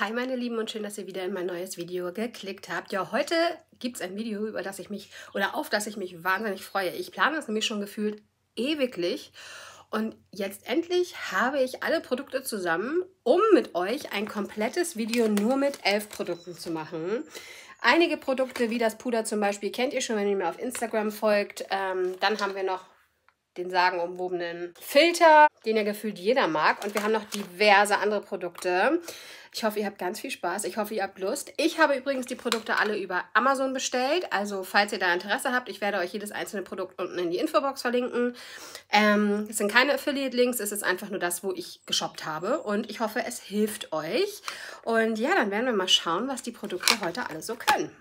Hi meine Lieben und schön, dass ihr wieder in mein neues Video geklickt habt. Ja, heute gibt es ein Video, über das ich mich oder auf das ich mich wahnsinnig freue. Ich plane das nämlich schon gefühlt ewiglich und jetzt endlich habe ich alle Produkte zusammen, um mit euch ein komplettes Video nur mit elf Produkten zu machen. Einige Produkte wie das Puder zum Beispiel kennt ihr schon, wenn ihr mir auf Instagram folgt. Ähm, dann haben wir noch den sagenumwobenen Filter, den ja gefühlt jeder mag. Und wir haben noch diverse andere Produkte. Ich hoffe, ihr habt ganz viel Spaß. Ich hoffe, ihr habt Lust. Ich habe übrigens die Produkte alle über Amazon bestellt. Also, falls ihr da Interesse habt, ich werde euch jedes einzelne Produkt unten in die Infobox verlinken. Ähm, es sind keine Affiliate-Links, es ist einfach nur das, wo ich geshoppt habe. Und ich hoffe, es hilft euch. Und ja, dann werden wir mal schauen, was die Produkte heute alle so können.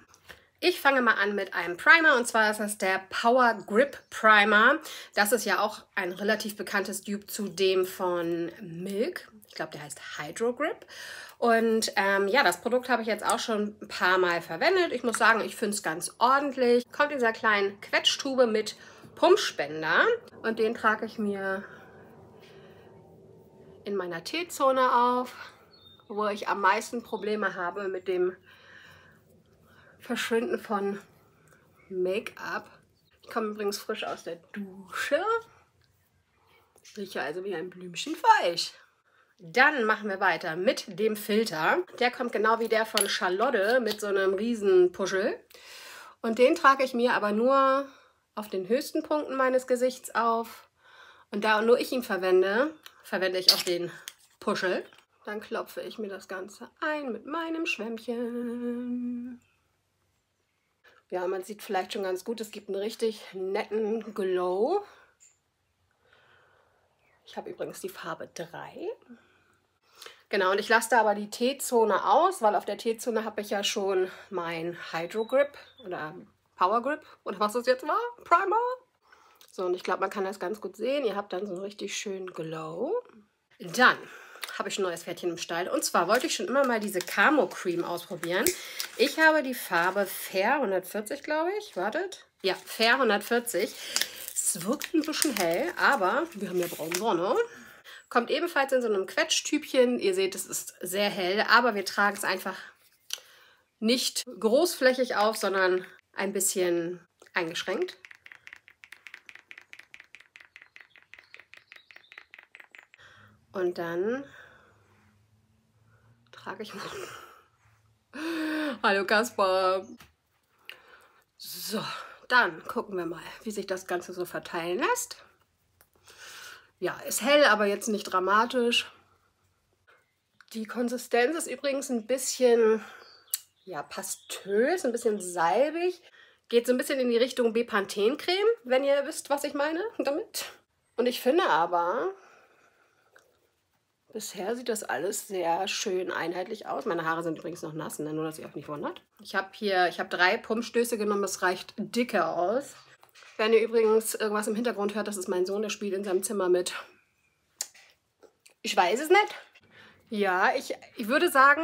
Ich fange mal an mit einem Primer und zwar ist das der Power Grip Primer. Das ist ja auch ein relativ bekanntes Dupe zu dem von Milk. Ich glaube, der heißt Hydro Grip. Und ähm, ja, das Produkt habe ich jetzt auch schon ein paar Mal verwendet. Ich muss sagen, ich finde es ganz ordentlich. Kommt in dieser kleinen Quetschtube mit Pumpspender und den trage ich mir in meiner T-Zone auf, wo ich am meisten Probleme habe mit dem Verschwinden von Make-up. Ich komme übrigens frisch aus der Dusche. Rieche also wie ein Blümchen weich. Dann machen wir weiter mit dem Filter. Der kommt genau wie der von Charlotte mit so einem riesen Puschel. Und den trage ich mir aber nur auf den höchsten Punkten meines Gesichts auf. Und da nur ich ihn verwende, verwende ich auch den Puschel. Dann klopfe ich mir das Ganze ein mit meinem Schwämmchen. Ja, man sieht vielleicht schon ganz gut, es gibt einen richtig netten Glow. Ich habe übrigens die Farbe 3. Genau, und ich lasse da aber die T-Zone aus, weil auf der T-Zone habe ich ja schon mein Hydro Grip oder Power Grip oder was das jetzt war, Primer. So, und ich glaube, man kann das ganz gut sehen. Ihr habt dann so einen richtig schönen Glow. Dann habe ich ein neues Pferdchen im Stall. Und zwar wollte ich schon immer mal diese Camo Cream ausprobieren. Ich habe die Farbe Fair 140, glaube ich. Wartet. Ja, Fair 140. Es wirkt ein bisschen hell, aber wir haben ja braune Sonne. Kommt ebenfalls in so einem Quetschtübchen. Ihr seht, es ist sehr hell, aber wir tragen es einfach nicht großflächig auf, sondern ein bisschen eingeschränkt. Und dann trage ich mal. Hallo Kaspar. So, dann gucken wir mal, wie sich das Ganze so verteilen lässt. Ja, ist hell, aber jetzt nicht dramatisch. Die Konsistenz ist übrigens ein bisschen ja, pastös, ein bisschen salbig. Geht so ein bisschen in die Richtung Bepanthen-Creme, wenn ihr wisst, was ich meine damit. Und ich finde aber, Bisher sieht das alles sehr schön einheitlich aus. Meine Haare sind übrigens noch nass, ne? nur dass ihr euch nicht wundert. Ich habe hier, ich habe drei Pumpstöße genommen, das reicht dicker aus. Wenn ihr übrigens irgendwas im Hintergrund hört, das ist mein Sohn, der spielt in seinem Zimmer mit. Ich weiß es nicht. Ja, ich, ich würde sagen,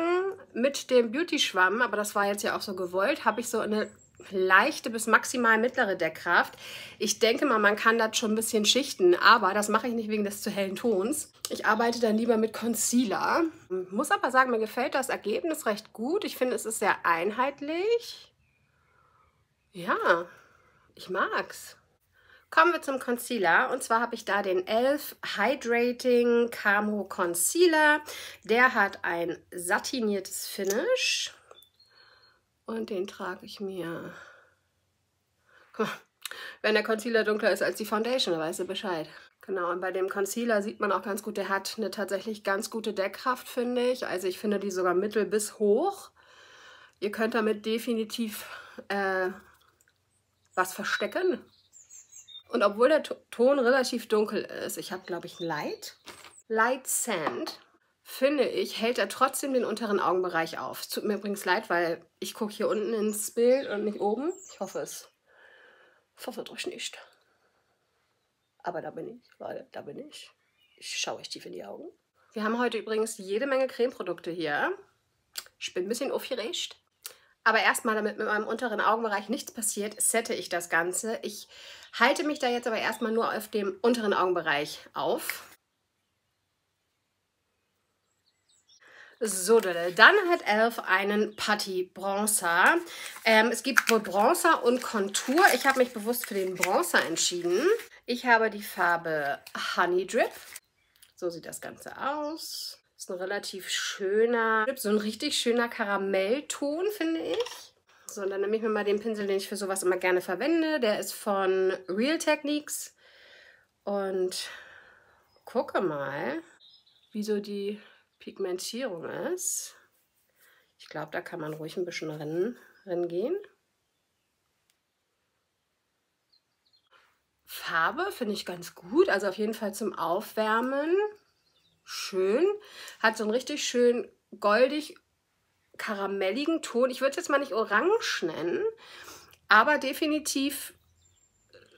mit dem Beauty-Schwamm, aber das war jetzt ja auch so gewollt, habe ich so eine leichte bis maximal mittlere Deckkraft. Ich denke mal, man kann das schon ein bisschen schichten, aber das mache ich nicht wegen des zu hellen Tons. Ich arbeite dann lieber mit Concealer. Muss aber sagen, mir gefällt das Ergebnis recht gut. Ich finde, es ist sehr einheitlich. Ja, ich mag's. Kommen wir zum Concealer. Und zwar habe ich da den Elf Hydrating Camo Concealer. Der hat ein satiniertes Finish. Und den trage ich mir. Guck mal, wenn der Concealer dunkler ist als die Foundation, dann weißt du Bescheid. Genau, und bei dem Concealer sieht man auch ganz gut, der hat eine tatsächlich ganz gute Deckkraft, finde ich. Also ich finde die sogar mittel bis hoch. Ihr könnt damit definitiv äh, was verstecken. Und obwohl der Ton relativ dunkel ist, ich habe, glaube ich, Light. Light Sand finde ich, hält er trotzdem den unteren Augenbereich auf. Es tut mir übrigens leid, weil ich gucke hier unten ins Bild und nicht oben. Ich hoffe, es verwirrt euch nicht. Aber da bin ich, weil da bin ich. Ich schaue euch tief in die Augen. Wir haben heute übrigens jede Menge Cremeprodukte hier. Ich bin ein bisschen aufgeregt. Aber erstmal, damit mit meinem unteren Augenbereich nichts passiert, sette ich das Ganze. Ich halte mich da jetzt aber erstmal nur auf dem unteren Augenbereich auf. So, dann hat Elf einen Putty Bronzer. Ähm, es gibt wohl Bronzer und Kontur. Ich habe mich bewusst für den Bronzer entschieden. Ich habe die Farbe Honey Drip. So sieht das Ganze aus. Ist ein relativ schöner, so ein richtig schöner Karamellton, finde ich. So, und dann nehme ich mir mal den Pinsel, den ich für sowas immer gerne verwende. Der ist von Real Techniques. Und gucke mal, wie so die Pigmentierung ist. Ich glaube, da kann man ruhig ein bisschen rennen, rennen gehen. Farbe finde ich ganz gut, also auf jeden Fall zum Aufwärmen. Schön. Hat so einen richtig schön goldig karamelligen Ton. Ich würde es jetzt mal nicht orange nennen, aber definitiv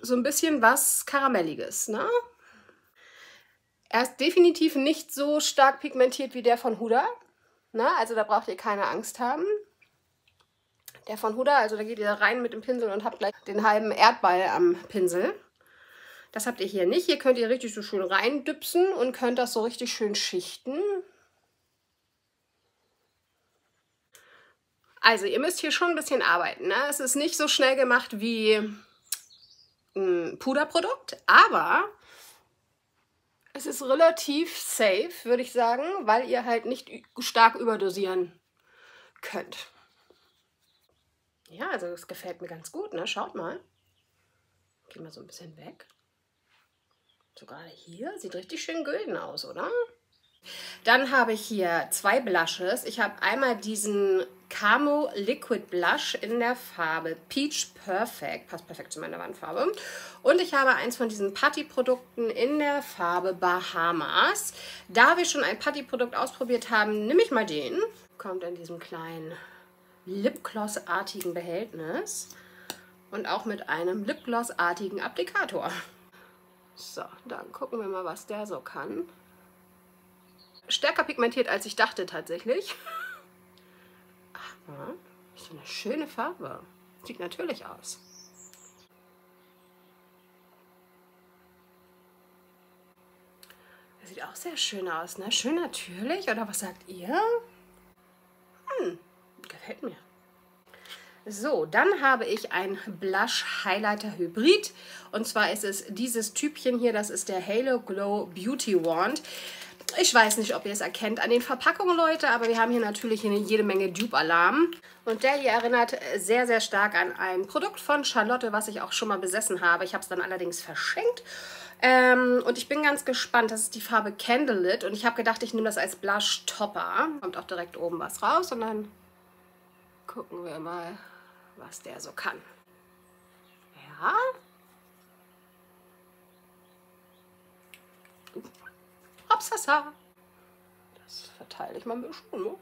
so ein bisschen was Karamelliges. Ne? Er ist definitiv nicht so stark pigmentiert wie der von Huda. Na, also da braucht ihr keine Angst haben. Der von Huda, also da geht ihr rein mit dem Pinsel und habt gleich den halben Erdball am Pinsel. Das habt ihr hier nicht. Hier könnt ihr richtig so schön reindüpsen und könnt das so richtig schön schichten. Also ihr müsst hier schon ein bisschen arbeiten. Ne? Es ist nicht so schnell gemacht wie ein Puderprodukt, aber es ist relativ safe, würde ich sagen, weil ihr halt nicht stark überdosieren könnt. Ja, also das gefällt mir ganz gut, ne? Schaut mal. Geh mal so ein bisschen weg. Sogar hier. Sieht richtig schön gülden aus, oder? Dann habe ich hier zwei Blushes. Ich habe einmal diesen Camo Liquid Blush in der Farbe Peach Perfect. Passt perfekt zu meiner Wandfarbe. Und ich habe eins von diesen Putty-Produkten in der Farbe Bahamas. Da wir schon ein Putty-Produkt ausprobiert haben, nehme ich mal den. Kommt in diesem kleinen Lipgloss-artigen Behältnis. Und auch mit einem Lipgloss-artigen Applikator. So, dann gucken wir mal, was der so kann stärker pigmentiert, als ich dachte tatsächlich. Aber ist eine schöne Farbe. Sieht natürlich aus. Das sieht auch sehr schön aus, ne? Schön natürlich, oder was sagt ihr? Hm, gefällt mir. So, dann habe ich ein Blush Highlighter Hybrid. Und zwar ist es dieses Typchen hier, das ist der Halo Glow Beauty Wand. Ich weiß nicht, ob ihr es erkennt an den Verpackungen, Leute, aber wir haben hier natürlich jede Menge Dupe-Alarm. Und der hier erinnert sehr, sehr stark an ein Produkt von Charlotte, was ich auch schon mal besessen habe. Ich habe es dann allerdings verschenkt. Ähm, und ich bin ganz gespannt. Das ist die Farbe Candlelit. Und ich habe gedacht, ich nehme das als Blush Topper. Kommt auch direkt oben was raus. Und dann gucken wir mal, was der so kann. Ja, Hopsasa. Das verteile ich mal ein bisschen. Ne?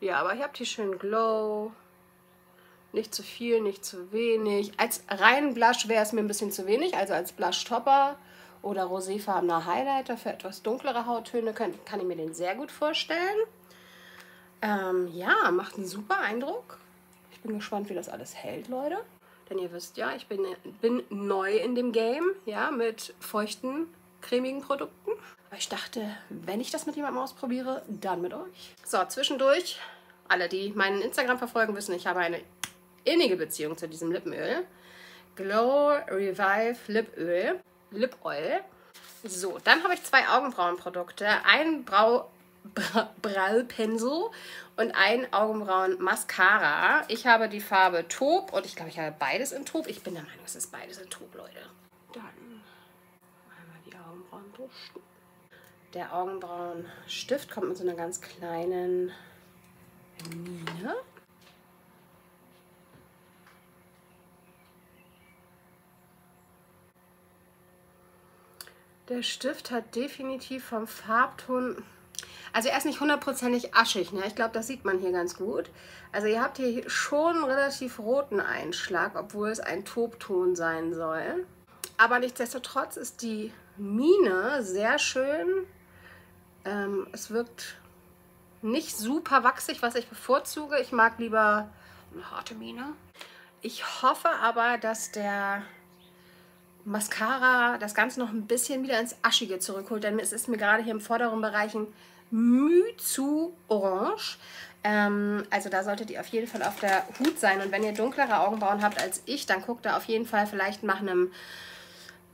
Ja, aber ihr habt hier schön Glow. Nicht zu viel, nicht zu wenig. Als reinen Blush wäre es mir ein bisschen zu wenig. Also als Blush-Topper oder roséfarbener Highlighter für etwas dunklere Hauttöne kann, kann ich mir den sehr gut vorstellen. Ähm, ja, macht einen super Eindruck. Ich bin gespannt, wie das alles hält, Leute. Denn ihr wisst ja, ich bin, bin neu in dem Game, ja, mit feuchten cremigen Produkten. Aber ich dachte, wenn ich das mit jemandem ausprobiere, dann mit euch. So, zwischendurch, alle, die meinen Instagram verfolgen, wissen, ich habe eine innige Beziehung zu diesem Lippenöl. Glow Revive Lipöl. Lip Oil. So, dann habe ich zwei Augenbrauenprodukte. Ein Brau Bra Brallpinsel und ein Augenbrauen-Mascara. Ich habe die Farbe Taub und ich glaube, ich habe beides in Taub. Ich bin der Meinung, es ist beides in Taub, Leute. Dann. Der Augenbrauenstift kommt mit so einer ganz kleinen Mine. Der Stift hat definitiv vom Farbton, also er ist nicht hundertprozentig aschig, ne? ich glaube, das sieht man hier ganz gut. Also ihr habt hier schon einen relativ roten Einschlag, obwohl es ein Tobton sein soll. Aber nichtsdestotrotz ist die Mine sehr schön. Ähm, es wirkt nicht super wachsig, was ich bevorzuge. Ich mag lieber eine harte Mine. Ich hoffe aber, dass der Mascara das Ganze noch ein bisschen wieder ins Aschige zurückholt, denn es ist mir gerade hier im vorderen Bereich ein Mühe zu orange. Ähm, also da solltet ihr auf jeden Fall auf der Hut sein. Und wenn ihr dunklere Augenbrauen habt als ich, dann guckt da auf jeden Fall vielleicht nach einem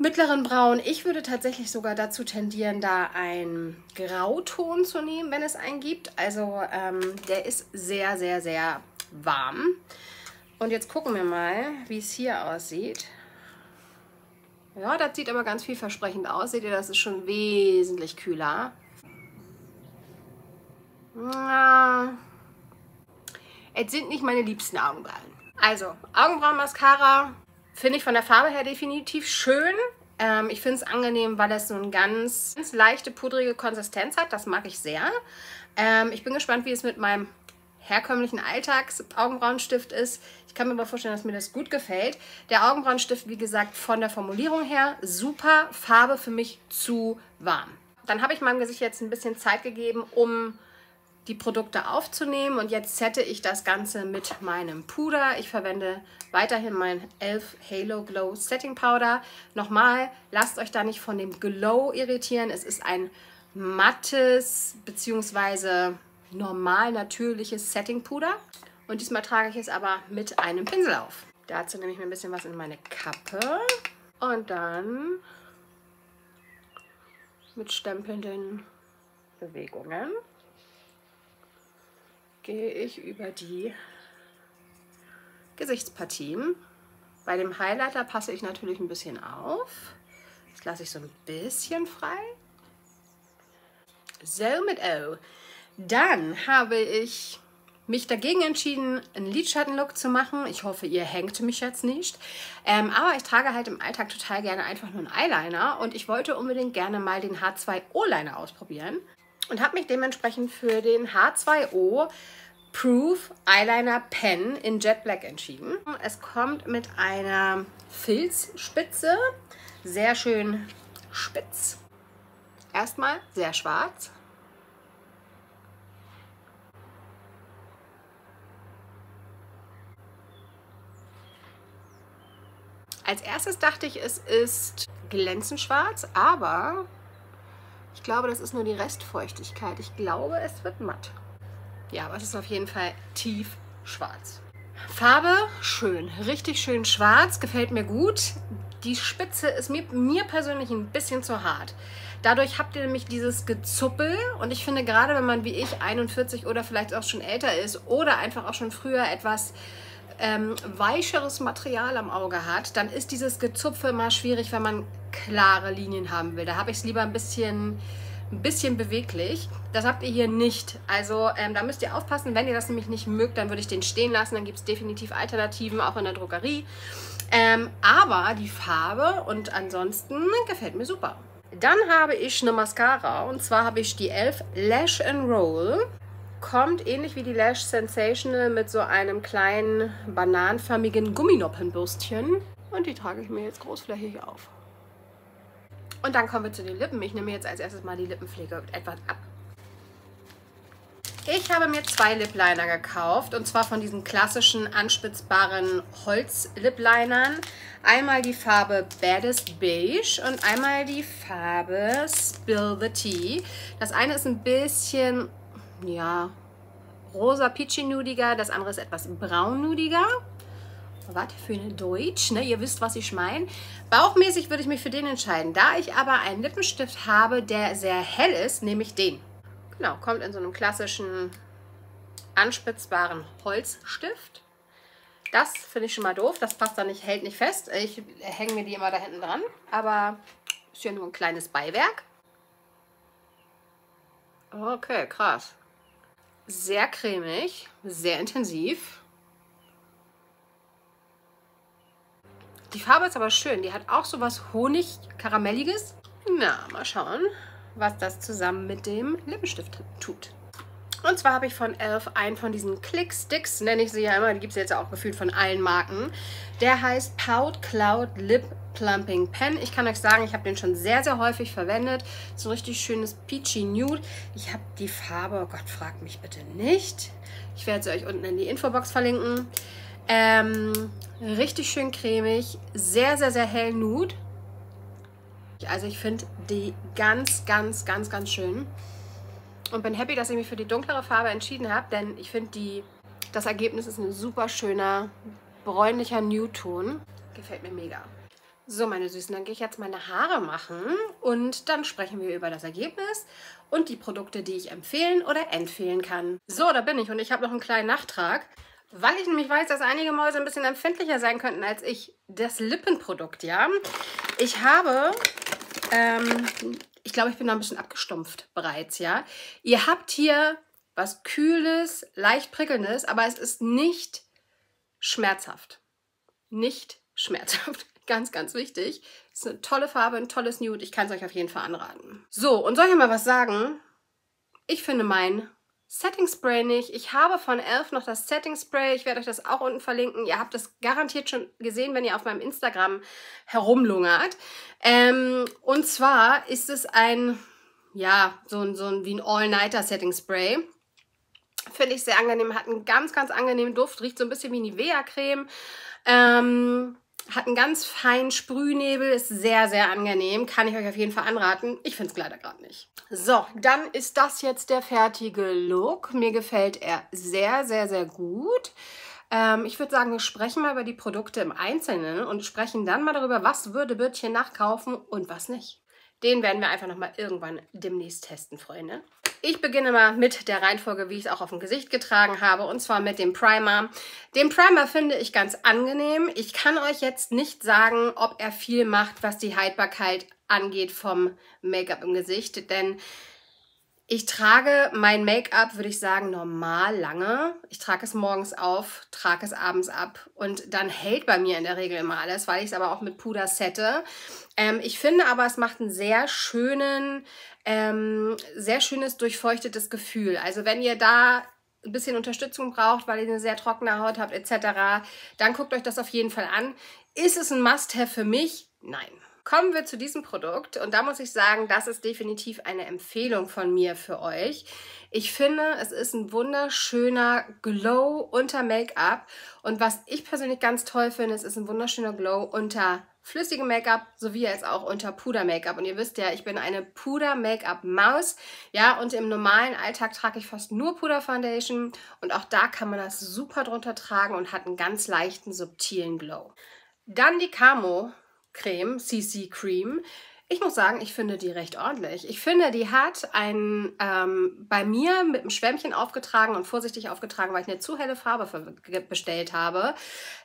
mittleren Braun. Ich würde tatsächlich sogar dazu tendieren, da einen Grauton zu nehmen, wenn es einen gibt. Also ähm, der ist sehr, sehr, sehr warm. Und jetzt gucken wir mal, wie es hier aussieht. Ja, das sieht aber ganz vielversprechend aus. Seht ihr, das ist schon wesentlich kühler. Es sind nicht meine liebsten Augenbrauen. Also, Augenbrauenmascara finde ich von der Farbe her definitiv schön. Ähm, ich finde es angenehm, weil es so eine ganz, ganz, leichte, pudrige Konsistenz hat. Das mag ich sehr. Ähm, ich bin gespannt, wie es mit meinem herkömmlichen Alltags-Augenbrauenstift ist. Ich kann mir aber vorstellen, dass mir das gut gefällt. Der Augenbrauenstift, wie gesagt, von der Formulierung her super. Farbe für mich zu warm. Dann habe ich meinem Gesicht jetzt ein bisschen Zeit gegeben, um die Produkte aufzunehmen. Und jetzt sette ich das Ganze mit meinem Puder. Ich verwende weiterhin mein Elf Halo Glow Setting Powder. Nochmal, lasst euch da nicht von dem Glow irritieren. Es ist ein mattes bzw. normal natürliches Setting Puder. Und diesmal trage ich es aber mit einem Pinsel auf. Dazu nehme ich mir ein bisschen was in meine Kappe. Und dann mit stempelnden Bewegungen gehe ich über die Gesichtspartien. Bei dem Highlighter passe ich natürlich ein bisschen auf. Das lasse ich so ein bisschen frei. So mit O. Dann habe ich mich dagegen entschieden, einen Lidschattenlook zu machen. Ich hoffe, ihr hängt mich jetzt nicht. Ähm, aber ich trage halt im Alltag total gerne einfach nur einen Eyeliner und ich wollte unbedingt gerne mal den H2O-Liner ausprobieren und habe mich dementsprechend für den H2O Proof Eyeliner Pen in Jet Black entschieden. Es kommt mit einer Filzspitze, sehr schön spitz. Erstmal sehr schwarz. Als erstes dachte ich, es ist glänzend schwarz, aber ich glaube, das ist nur die Restfeuchtigkeit. Ich glaube, es wird matt. Ja, aber es ist auf jeden Fall tief schwarz. Farbe, schön. Richtig schön schwarz. Gefällt mir gut. Die Spitze ist mir, mir persönlich ein bisschen zu hart. Dadurch habt ihr nämlich dieses Gezuppel und ich finde gerade, wenn man wie ich 41 oder vielleicht auch schon älter ist oder einfach auch schon früher etwas ähm, weicheres Material am Auge hat, dann ist dieses Gezupfe immer schwierig, wenn man klare Linien haben will. Da habe ich es lieber ein bisschen, ein bisschen beweglich. Das habt ihr hier nicht. Also ähm, da müsst ihr aufpassen. Wenn ihr das nämlich nicht mögt, dann würde ich den stehen lassen. Dann gibt es definitiv Alternativen, auch in der Drogerie. Ähm, aber die Farbe und ansonsten gefällt mir super. Dann habe ich eine Mascara und zwar habe ich die Elf Lash and Roll kommt ähnlich wie die Lash Sensational mit so einem kleinen bananenförmigen Gumminoppenbürstchen. Und die trage ich mir jetzt großflächig auf. Und dann kommen wir zu den Lippen. Ich nehme jetzt als erstes mal die Lippenpflege etwas ab. Ich habe mir zwei Lip Liner gekauft und zwar von diesen klassischen anspitzbaren Holz-Lip Linern. Einmal die Farbe Baddest Beige und einmal die Farbe Spill the Tea. Das eine ist ein bisschen ja, rosa peachy-nudiger, das andere ist etwas braun-nudiger. Warte für eine Deutsch, ne? ihr wisst, was ich meine. Bauchmäßig würde ich mich für den entscheiden. Da ich aber einen Lippenstift habe, der sehr hell ist, nehme ich den. Genau, kommt in so einem klassischen anspitzbaren Holzstift. Das finde ich schon mal doof. Das passt da nicht, hält nicht fest. Ich hänge mir die immer da hinten dran. Aber ist ja nur ein kleines Beiwerk. Okay, krass sehr cremig, sehr intensiv. Die Farbe ist aber schön. Die hat auch so was Honig-Karamelliges. Na, mal schauen, was das zusammen mit dem Lippenstift tut. Und zwar habe ich von Elf einen von diesen Click Sticks, nenne ich sie ja immer, die gibt es jetzt auch gefühlt von allen Marken. Der heißt Pout Cloud Lip Plumping Pen. Ich kann euch sagen, ich habe den schon sehr, sehr häufig verwendet. So ein richtig schönes Peachy Nude. Ich habe die Farbe, oh Gott, fragt mich bitte nicht. Ich werde sie euch unten in die Infobox verlinken. Ähm, richtig schön cremig, sehr, sehr, sehr hell Nude. Also ich finde die ganz, ganz, ganz, ganz schön. und bin happy, dass ich mich für die dunklere Farbe entschieden habe, denn ich finde, das Ergebnis ist ein super schöner, bräunlicher Nude-Ton. Gefällt mir mega. So, meine Süßen, dann gehe ich jetzt meine Haare machen und dann sprechen wir über das Ergebnis und die Produkte, die ich empfehlen oder empfehlen kann. So, da bin ich und ich habe noch einen kleinen Nachtrag. Weil ich nämlich weiß, dass einige Mäuse ein bisschen empfindlicher sein könnten als ich, das Lippenprodukt, ja. Ich habe, ähm, ich glaube, ich bin da ein bisschen abgestumpft bereits, ja. Ihr habt hier was Kühles, leicht Prickelndes, aber es ist nicht schmerzhaft. Nicht schmerzhaft. Ganz, ganz wichtig. Ist eine tolle Farbe, ein tolles Nude. Ich kann es euch auf jeden Fall anraten. So, und soll ich mal was sagen? Ich finde mein Setting Spray nicht. Ich habe von Elf noch das Setting Spray. Ich werde euch das auch unten verlinken. Ihr habt das garantiert schon gesehen, wenn ihr auf meinem Instagram herumlungert. Ähm, und zwar ist es ein, ja, so ein, so ein wie ein All-Nighter Setting Spray. Finde ich sehr angenehm. Hat einen ganz, ganz angenehmen Duft. Riecht so ein bisschen wie Nivea-Creme. Ähm, hat einen ganz feinen Sprühnebel, ist sehr, sehr angenehm. Kann ich euch auf jeden Fall anraten. Ich finde es leider gerade nicht. So, dann ist das jetzt der fertige Look. Mir gefällt er sehr, sehr, sehr gut. Ähm, ich würde sagen, wir sprechen mal über die Produkte im Einzelnen und sprechen dann mal darüber, was würde Bürtchen nachkaufen und was nicht. Den werden wir einfach nochmal irgendwann demnächst testen, Freunde. Ich beginne mal mit der Reihenfolge, wie ich es auch auf dem Gesicht getragen habe, und zwar mit dem Primer. Den Primer finde ich ganz angenehm. Ich kann euch jetzt nicht sagen, ob er viel macht, was die Haltbarkeit angeht vom Make-up im Gesicht, denn ich trage mein Make-up, würde ich sagen, normal lange. Ich trage es morgens auf, trage es abends ab und dann hält bei mir in der Regel immer alles, weil ich es aber auch mit Puder sette. Ähm, ich finde aber, es macht einen sehr schönen, ähm, sehr schönes durchfeuchtetes Gefühl. Also wenn ihr da ein bisschen Unterstützung braucht, weil ihr eine sehr trockene Haut habt etc., dann guckt euch das auf jeden Fall an. Ist es ein Must-Have für mich? Nein. Kommen wir zu diesem Produkt und da muss ich sagen, das ist definitiv eine Empfehlung von mir für euch. Ich finde, es ist ein wunderschöner Glow unter Make-up und was ich persönlich ganz toll finde, es ist ein wunderschöner Glow unter flüssigem Make-up sowie als auch unter Puder-Make-up. Und ihr wisst ja, ich bin eine Puder-Make-up-Maus. Ja, und im normalen Alltag trage ich fast nur Puder-Foundation und auch da kann man das super drunter tragen und hat einen ganz leichten, subtilen Glow. Dann die Camo Creme, CC Cream. Ich muss sagen, ich finde die recht ordentlich. Ich finde, die hat ein ähm, bei mir mit einem Schwämmchen aufgetragen und vorsichtig aufgetragen, weil ich eine zu helle Farbe bestellt habe.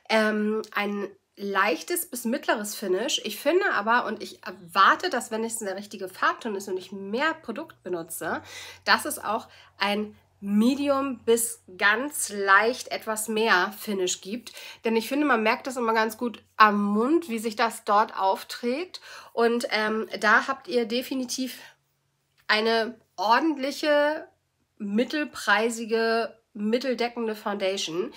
Ähm, ein leichtes bis mittleres Finish. Ich finde aber, und ich erwarte, dass wenn es der richtige Farbton ist und ich mehr Produkt benutze, dass es auch ein Medium bis ganz leicht etwas mehr Finish gibt. Denn ich finde, man merkt das immer ganz gut am Mund, wie sich das dort aufträgt. Und ähm, da habt ihr definitiv eine ordentliche, mittelpreisige, mitteldeckende Foundation.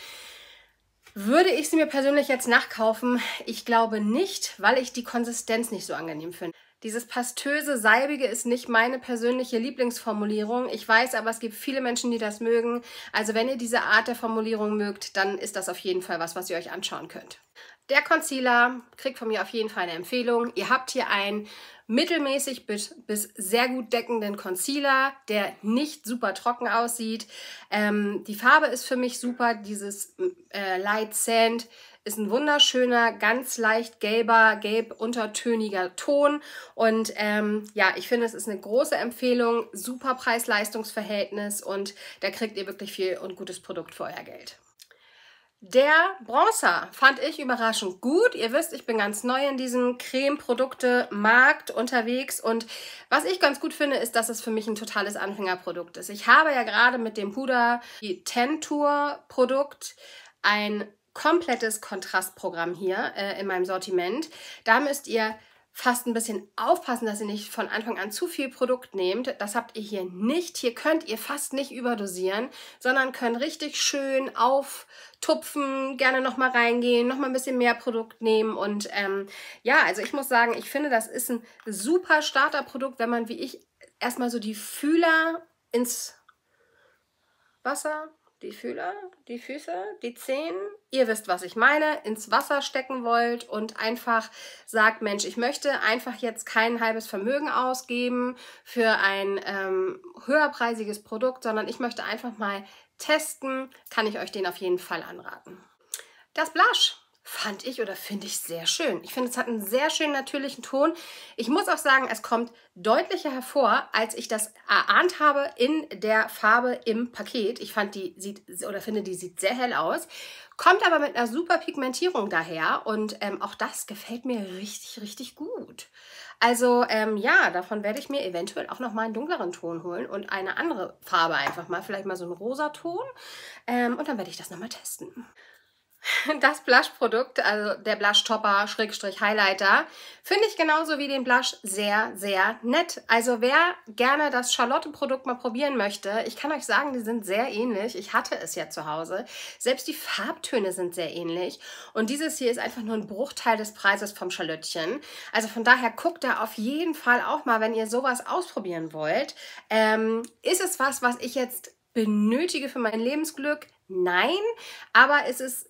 Würde ich sie mir persönlich jetzt nachkaufen? Ich glaube nicht, weil ich die Konsistenz nicht so angenehm finde. Dieses pastöse, salbige ist nicht meine persönliche Lieblingsformulierung. Ich weiß aber, es gibt viele Menschen, die das mögen. Also wenn ihr diese Art der Formulierung mögt, dann ist das auf jeden Fall was, was ihr euch anschauen könnt. Der Concealer kriegt von mir auf jeden Fall eine Empfehlung. Ihr habt hier einen mittelmäßig bis, bis sehr gut deckenden Concealer, der nicht super trocken aussieht. Ähm, die Farbe ist für mich super, dieses äh, Light Sand ist ein wunderschöner, ganz leicht gelber, gelb untertöniger Ton. Und ähm, ja, ich finde, es ist eine große Empfehlung. Super Preis-Leistungs-Verhältnis und da kriegt ihr wirklich viel und gutes Produkt für euer Geld. Der Bronzer fand ich überraschend gut. Ihr wisst, ich bin ganz neu in diesem Creme-Produkte-Markt unterwegs und was ich ganz gut finde, ist, dass es für mich ein totales Anfängerprodukt ist. Ich habe ja gerade mit dem Puder die Tentour-Produkt ein komplettes Kontrastprogramm hier äh, in meinem Sortiment. Da müsst ihr fast ein bisschen aufpassen, dass ihr nicht von Anfang an zu viel Produkt nehmt. Das habt ihr hier nicht. Hier könnt ihr fast nicht überdosieren, sondern könnt richtig schön auftupfen, gerne nochmal reingehen, nochmal ein bisschen mehr Produkt nehmen. Und ähm, ja, also ich muss sagen, ich finde, das ist ein super Starterprodukt, wenn man wie ich erstmal so die Fühler ins Wasser die Fühler, die Füße, die Zehen. Ihr wisst, was ich meine, ins Wasser stecken wollt und einfach sagt, Mensch, ich möchte einfach jetzt kein halbes Vermögen ausgeben für ein ähm, höherpreisiges Produkt, sondern ich möchte einfach mal testen, kann ich euch den auf jeden Fall anraten. Das Blush fand ich oder finde ich sehr schön. Ich finde, es hat einen sehr schönen natürlichen Ton. Ich muss auch sagen, es kommt deutlicher hervor, als ich das erahnt habe in der Farbe im Paket. Ich fand die sieht oder finde, die sieht sehr hell aus. Kommt aber mit einer super Pigmentierung daher und ähm, auch das gefällt mir richtig, richtig gut. Also ähm, ja, davon werde ich mir eventuell auch noch mal einen dunkleren Ton holen und eine andere Farbe einfach mal, vielleicht mal so einen rosa Ton. Ähm, und dann werde ich das nochmal testen. Das Blush-Produkt, also der Blush-Topper, Schrägstrich Highlighter, finde ich genauso wie den Blush sehr, sehr nett. Also wer gerne das Charlotte-Produkt mal probieren möchte, ich kann euch sagen, die sind sehr ähnlich. Ich hatte es ja zu Hause. Selbst die Farbtöne sind sehr ähnlich. Und dieses hier ist einfach nur ein Bruchteil des Preises vom Charlottchen. Also von daher guckt da auf jeden Fall auch mal, wenn ihr sowas ausprobieren wollt. Ähm, ist es was, was ich jetzt benötige für mein Lebensglück? Nein, aber es ist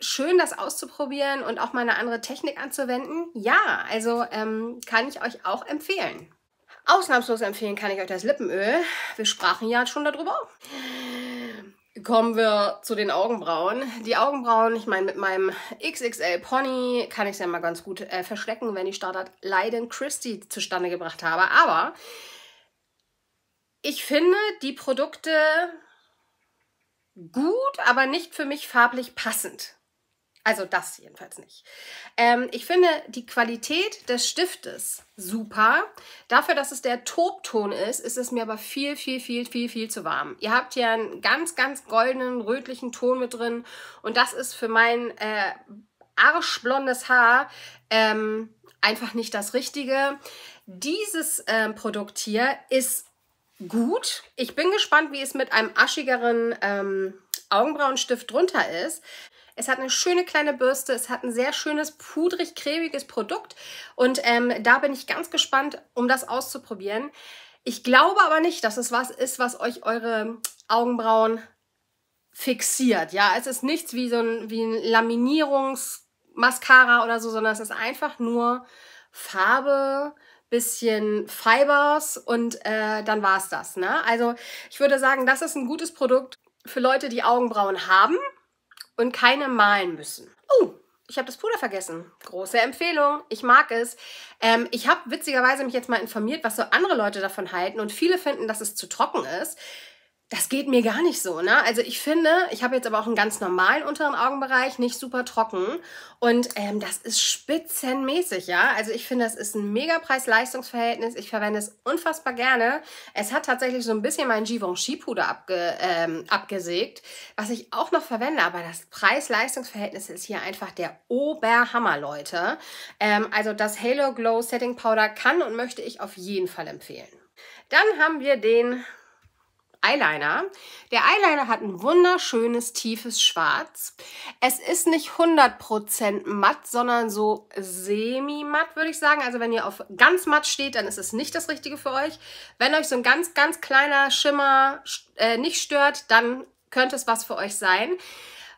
schön, das auszuprobieren und auch mal eine andere Technik anzuwenden? Ja, also ähm, kann ich euch auch empfehlen. Ausnahmslos empfehlen kann ich euch das Lippenöl. Wir sprachen ja schon darüber. Kommen wir zu den Augenbrauen. Die Augenbrauen, ich meine, mit meinem XXL Pony kann ich es ja mal ganz gut äh, verstecken, wenn ich Startup Leiden Christie zustande gebracht habe. Aber ich finde die Produkte gut, aber nicht für mich farblich passend. Also das jedenfalls nicht. Ähm, ich finde die Qualität des Stiftes super. Dafür, dass es der Tobton ist, ist es mir aber viel, viel, viel, viel, viel zu warm. Ihr habt hier einen ganz, ganz goldenen, rötlichen Ton mit drin und das ist für mein äh, arschblondes Haar ähm, einfach nicht das Richtige. Dieses ähm, Produkt hier ist gut. Ich bin gespannt, wie es mit einem aschigeren ähm, Augenbrauenstift drunter ist. Es hat eine schöne kleine Bürste, es hat ein sehr schönes, pudrig-cremiges Produkt und ähm, da bin ich ganz gespannt, um das auszuprobieren. Ich glaube aber nicht, dass es was ist, was euch eure Augenbrauen fixiert. Ja, es ist nichts wie so ein, wie ein Laminierungsmascara oder so, sondern es ist einfach nur Farbe, bisschen Fibers und äh, dann war es das. Ne? Also ich würde sagen, das ist ein gutes Produkt für Leute, die Augenbrauen haben und keine malen müssen. Oh, ich habe das Puder vergessen. Große Empfehlung. Ich mag es. Ähm, ich habe witzigerweise mich jetzt mal informiert, was so andere Leute davon halten. Und viele finden, dass es zu trocken ist. Das geht mir gar nicht so, ne? Also ich finde, ich habe jetzt aber auch einen ganz normalen unteren Augenbereich, nicht super trocken. Und ähm, das ist spitzenmäßig, ja? Also ich finde, das ist ein mega Preis-Leistungs-Verhältnis. Ich verwende es unfassbar gerne. Es hat tatsächlich so ein bisschen mein Givenchy-Puder abge, ähm, abgesägt, was ich auch noch verwende. Aber das Preis-Leistungs-Verhältnis ist hier einfach der Oberhammer, Leute. Ähm, also das Halo Glow Setting Powder kann und möchte ich auf jeden Fall empfehlen. Dann haben wir den Eyeliner. Der Eyeliner hat ein wunderschönes, tiefes Schwarz. Es ist nicht 100% matt, sondern so semi-matt, würde ich sagen. Also wenn ihr auf ganz matt steht, dann ist es nicht das Richtige für euch. Wenn euch so ein ganz, ganz kleiner Schimmer äh, nicht stört, dann könnte es was für euch sein.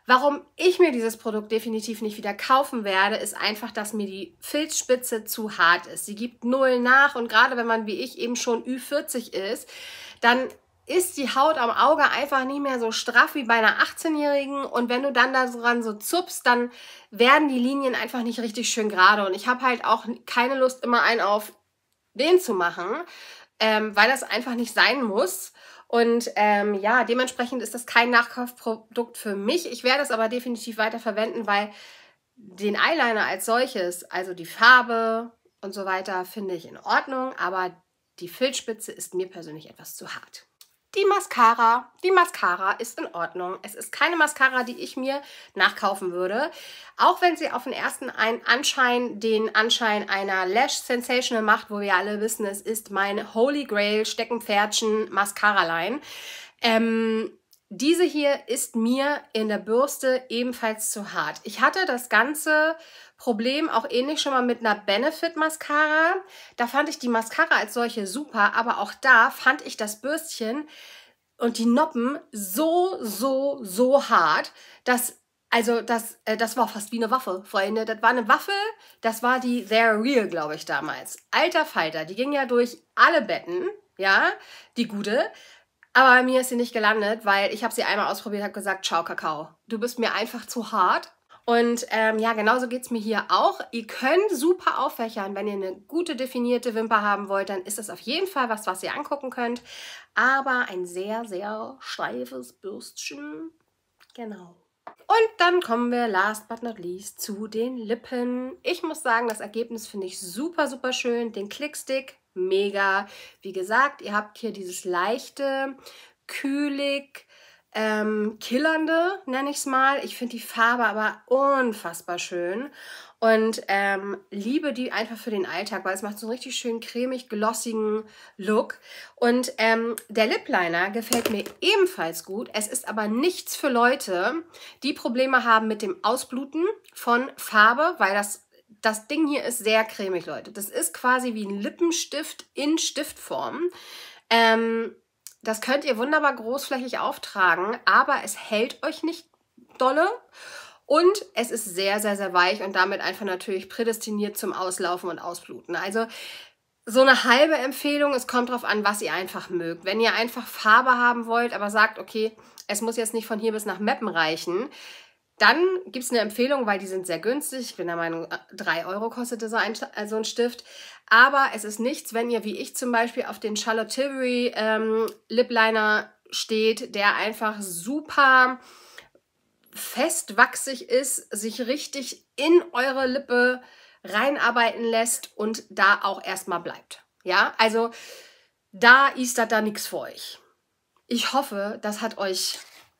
Warum ich mir dieses Produkt definitiv nicht wieder kaufen werde, ist einfach, dass mir die Filzspitze zu hart ist. Sie gibt null nach und gerade wenn man wie ich eben schon Ü40 ist, dann ist die Haut am Auge einfach nicht mehr so straff wie bei einer 18-Jährigen und wenn du dann daran so zupfst, dann werden die Linien einfach nicht richtig schön gerade und ich habe halt auch keine Lust, immer einen auf den zu machen, ähm, weil das einfach nicht sein muss. Und ähm, ja, dementsprechend ist das kein Nachkaufprodukt für mich. Ich werde es aber definitiv weiter verwenden, weil den Eyeliner als solches, also die Farbe und so weiter, finde ich in Ordnung, aber die Filzspitze ist mir persönlich etwas zu hart. Die Mascara, die Mascara ist in Ordnung. Es ist keine Mascara, die ich mir nachkaufen würde. Auch wenn sie auf den ersten Anschein den Anschein einer Lash Sensational macht, wo wir alle wissen, es ist mein Holy Grail Steckenpferdchen Mascara Line. Ähm, diese hier ist mir in der Bürste ebenfalls zu hart. Ich hatte das ganze Problem auch ähnlich schon mal mit einer Benefit Mascara. Da fand ich die Mascara als solche super, aber auch da fand ich das Bürstchen und die Noppen so, so, so hart, dass also das, äh, das war fast wie eine Waffe, Freunde. Das war eine Waffe, das war die They're Real, glaube ich, damals. Alter Falter, die ging ja durch alle Betten, ja, die gute. Aber bei mir ist sie nicht gelandet, weil ich habe sie einmal ausprobiert, habe gesagt, ciao Kakao, du bist mir einfach zu hart. Und ähm, ja, genauso geht es mir hier auch. Ihr könnt super auffächern. Wenn ihr eine gute definierte Wimper haben wollt, dann ist das auf jeden Fall was, was ihr angucken könnt. Aber ein sehr, sehr steifes Bürstchen. Genau. Und dann kommen wir last but not least zu den Lippen. Ich muss sagen, das Ergebnis finde ich super, super schön. Den Clickstick, mega. Wie gesagt, ihr habt hier dieses leichte, kühlig, ähm, killernde, nenne ich es mal. Ich finde die Farbe aber unfassbar schön und ähm, liebe die einfach für den Alltag, weil es macht so einen richtig schön cremig, glossigen Look. Und ähm, der Lip Liner gefällt mir ebenfalls gut. Es ist aber nichts für Leute, die Probleme haben mit dem Ausbluten von Farbe, weil das das Ding hier ist sehr cremig, Leute. Das ist quasi wie ein Lippenstift in Stiftform. Ähm, das könnt ihr wunderbar großflächig auftragen, aber es hält euch nicht dolle. Und es ist sehr, sehr, sehr weich und damit einfach natürlich prädestiniert zum Auslaufen und Ausbluten. Also so eine halbe Empfehlung, es kommt darauf an, was ihr einfach mögt. Wenn ihr einfach Farbe haben wollt, aber sagt, okay, es muss jetzt nicht von hier bis nach Meppen reichen, dann gibt es eine Empfehlung, weil die sind sehr günstig. Ich bin der Meinung, 3 äh, Euro kostet so ein, also ein Stift. Aber es ist nichts, wenn ihr wie ich zum Beispiel auf den Charlotte Tilbury ähm, Lip Liner steht, der einfach super festwachsig ist, sich richtig in eure Lippe reinarbeiten lässt und da auch erstmal bleibt. Ja, also da ist das da nichts für euch. Ich hoffe, das hat euch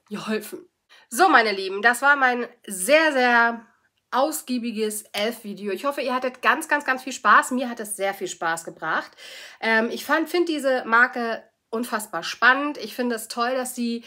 geholfen. So, meine Lieben, das war mein sehr, sehr ausgiebiges Elf-Video. Ich hoffe, ihr hattet ganz, ganz, ganz viel Spaß. Mir hat es sehr viel Spaß gebracht. Ähm, ich finde diese Marke unfassbar spannend. Ich finde es toll, dass sie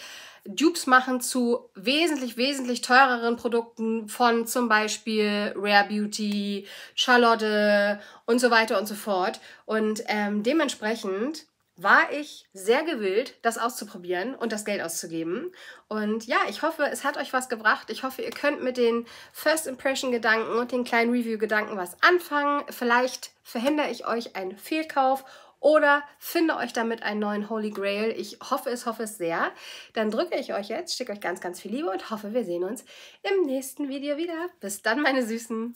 Dupes machen zu wesentlich, wesentlich teureren Produkten von zum Beispiel Rare Beauty, Charlotte und so weiter und so fort. Und ähm, dementsprechend war ich sehr gewillt, das auszuprobieren und das Geld auszugeben. Und ja, ich hoffe, es hat euch was gebracht. Ich hoffe, ihr könnt mit den First Impression Gedanken und den kleinen Review Gedanken was anfangen. Vielleicht verhindere ich euch einen Fehlkauf oder finde euch damit einen neuen Holy Grail. Ich hoffe es, hoffe es sehr. Dann drücke ich euch jetzt, schicke euch ganz, ganz viel Liebe und hoffe, wir sehen uns im nächsten Video wieder. Bis dann, meine Süßen.